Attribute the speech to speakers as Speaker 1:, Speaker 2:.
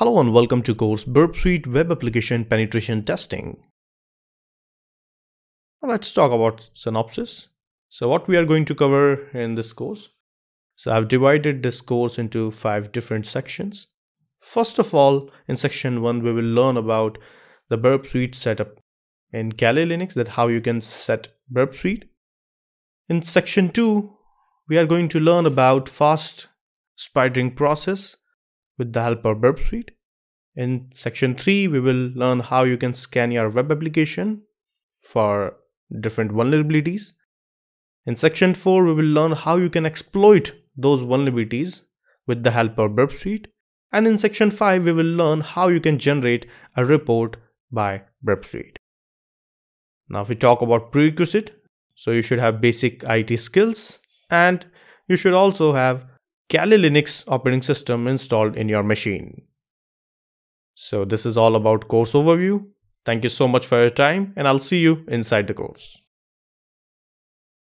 Speaker 1: Hello and welcome to course Burp Suite Web Application Penetration Testing. Let's talk about synopsis. So what we are going to cover in this course. So I've divided this course into five different sections. First of all, in section one, we will learn about the Burp Suite setup in Kali Linux, that how you can set Burp Suite. In section two, we are going to learn about fast spidering process with the help of Burp Suite. In section 3, we will learn how you can scan your web application for different vulnerabilities. In section 4, we will learn how you can exploit those vulnerabilities with the help of Burp Suite. And in section 5, we will learn how you can generate a report by Burp Suite. Now, if we talk about prerequisite, so you should have basic IT skills and you should also have Kali Linux operating system installed in your machine. So this is all about course overview. Thank you so much for your time and I'll see you inside the course.